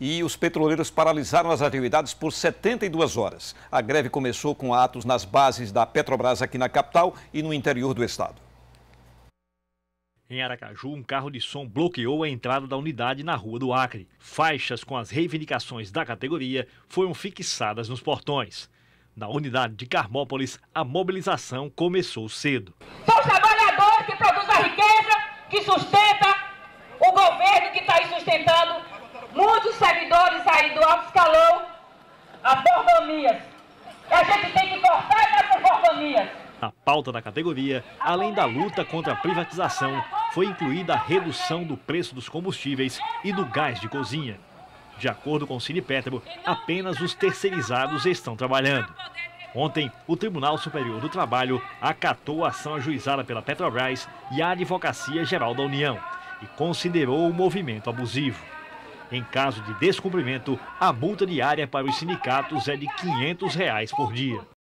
e os petroleiros paralisaram as atividades por 72 horas. A greve começou com atos nas bases da Petrobras aqui na capital e no interior do estado. Em Aracaju, um carro de som bloqueou a entrada da unidade na Rua do Acre. Faixas com as reivindicações da categoria foram fixadas nos portões. Na unidade de Carmópolis, a mobilização começou cedo. São os trabalhadores que produzem a riqueza, que sustenta o governo que está aí sustentando muitos servidores aí do alto escalão, as mordomias. A gente tem que cortar essas mordomias. Na pauta da categoria, além da luta contra a privatização, foi incluída a redução do preço dos combustíveis e do gás de cozinha. De acordo com o Sinipetro, apenas os terceirizados estão trabalhando. Ontem, o Tribunal Superior do Trabalho acatou a ação ajuizada pela Petrobras e a Advocacia Geral da União e considerou o movimento abusivo. Em caso de descumprimento, a multa diária para os sindicatos é de 500 reais por dia.